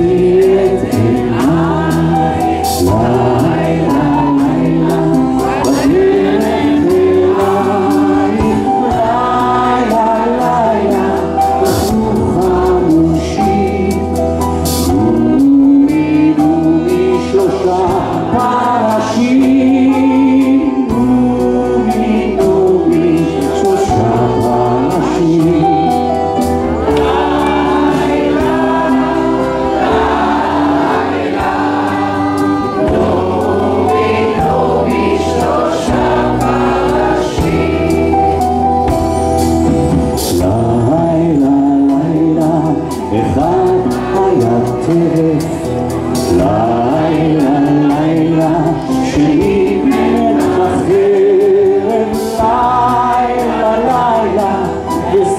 see it.